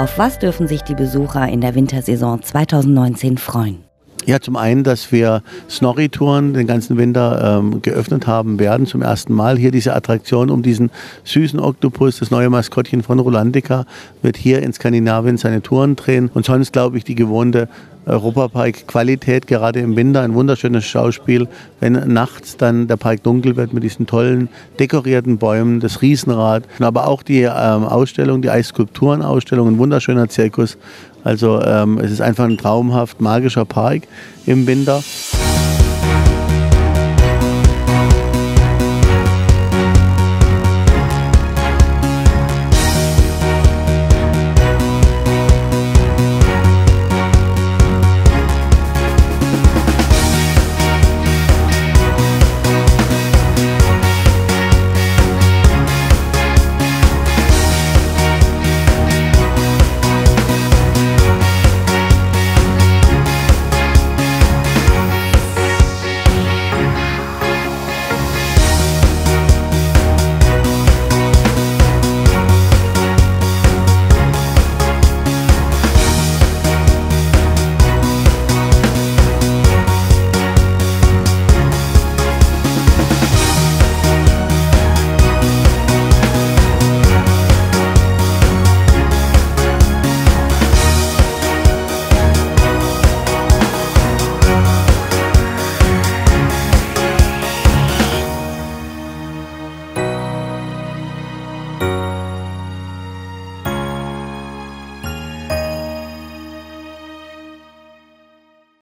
Auf was dürfen sich die Besucher in der Wintersaison 2019 freuen? Ja, zum einen, dass wir Snorri-Touren den ganzen Winter ähm, geöffnet haben werden, zum ersten Mal. Hier diese Attraktion um diesen süßen Oktopus, das neue Maskottchen von Rolandica, wird hier in Skandinavien seine Touren drehen. Und sonst, glaube ich, die gewohnte Europapark-Qualität, gerade im Winter, ein wunderschönes Schauspiel, wenn nachts dann der Park dunkel wird mit diesen tollen dekorierten Bäumen, das Riesenrad, aber auch die ähm, Ausstellung, die Eisskulpturenausstellung, ein wunderschöner Zirkus. Also ähm, es ist einfach ein traumhaft magischer Park im Winter.